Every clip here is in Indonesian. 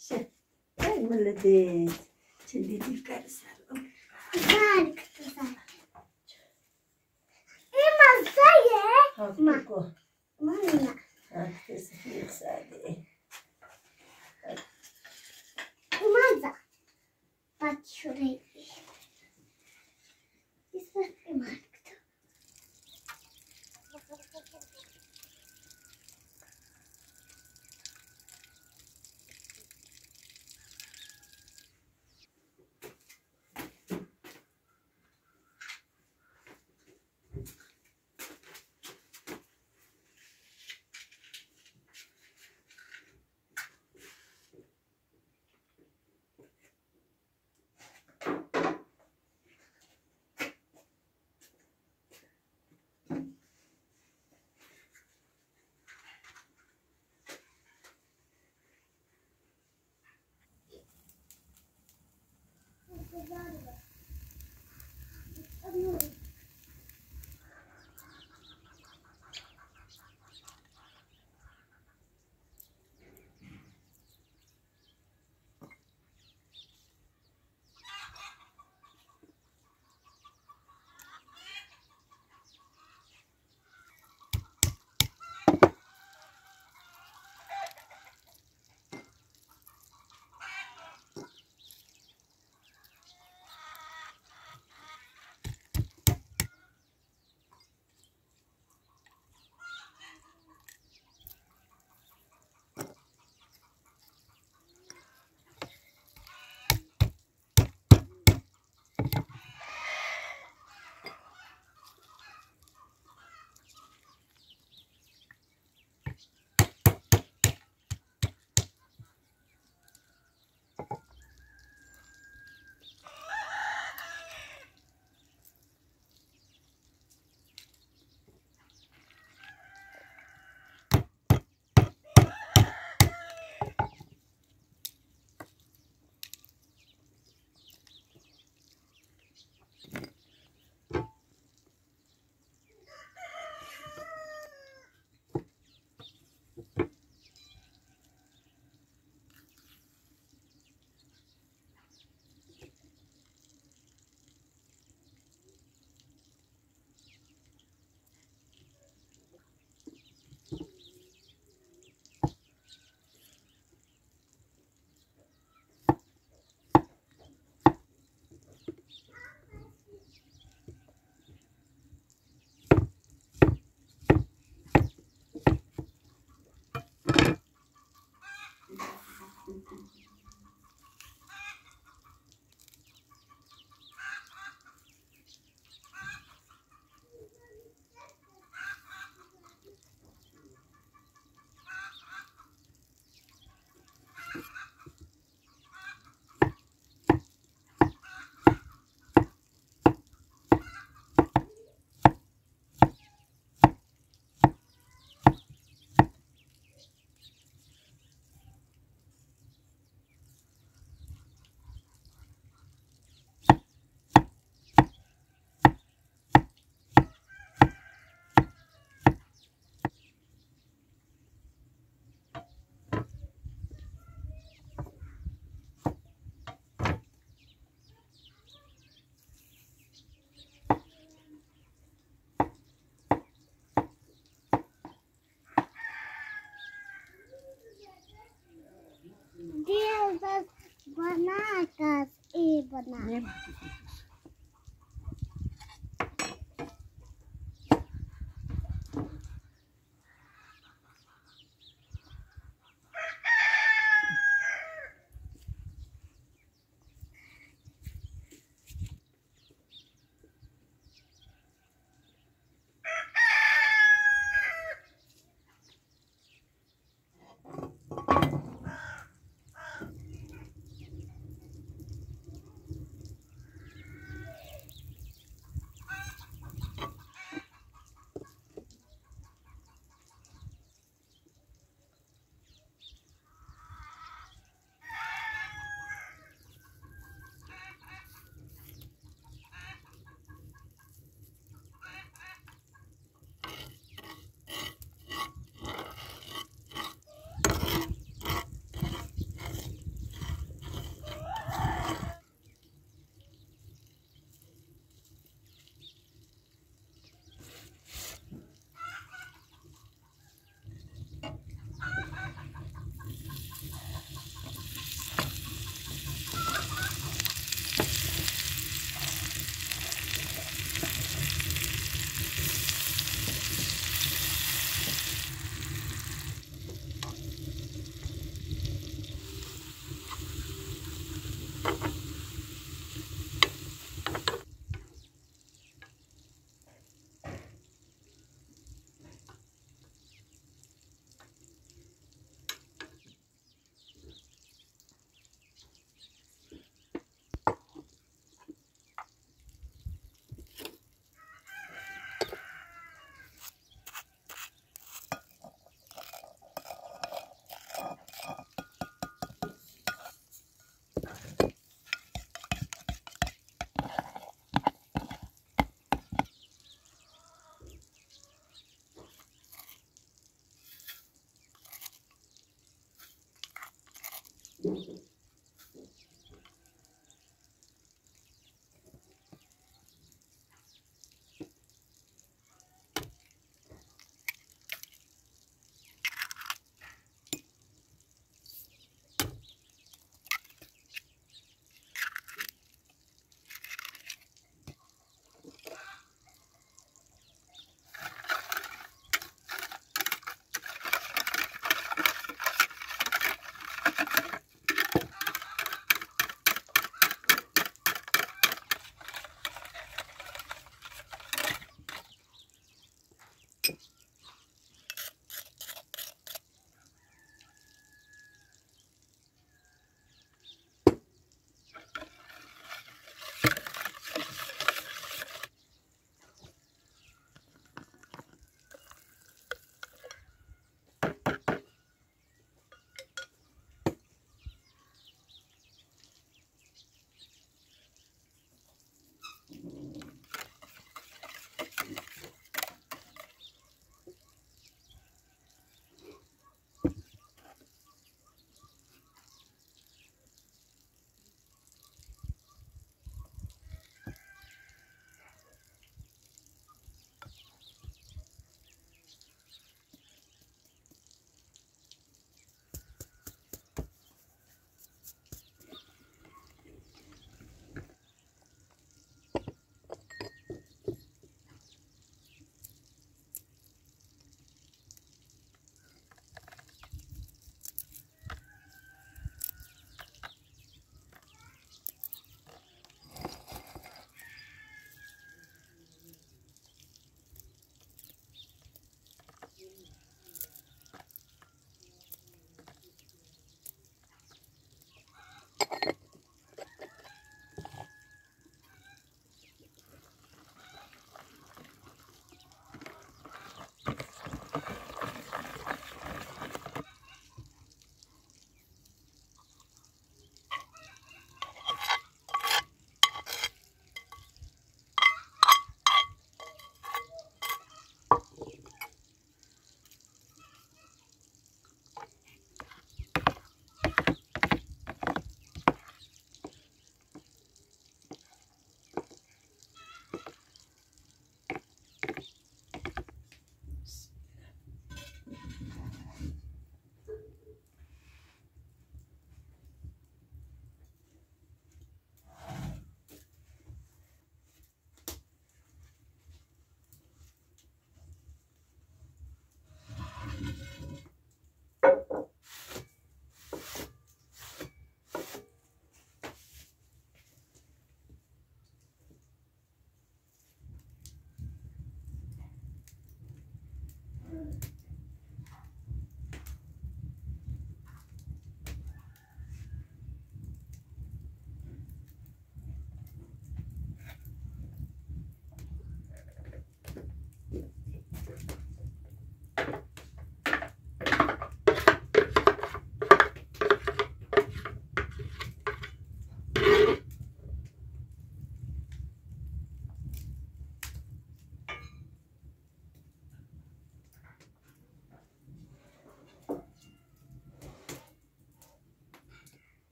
Așa. Hai, mălădeț. Ce litiv care s-a luat. Mari, cât s-a. E mazăie? Acum. Mama. Acum să fie sare. Cu maza. Este mare. forgot about it. 你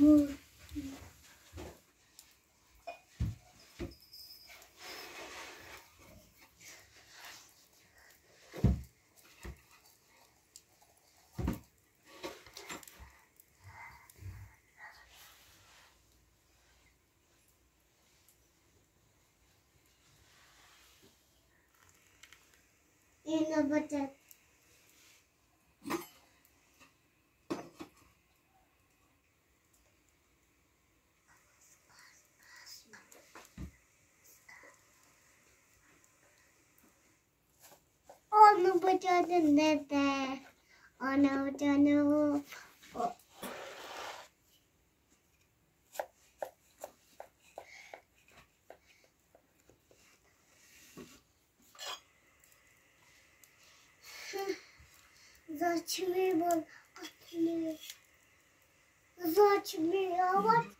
Yine bacak. Onun bacağı nerede? Ana canım. O. Saçımı bul. Saçımı.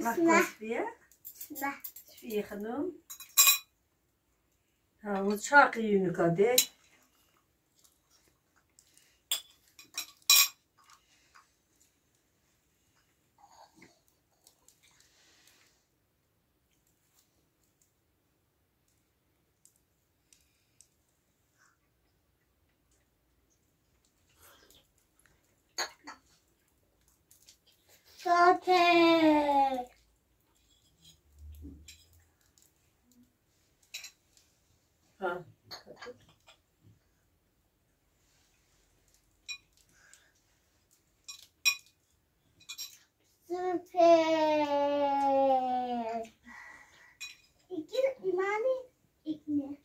Sfeer. Sfeer. Sfeer genoemd. Nou, wat schakel je nu kan dit? Mommy, ignore.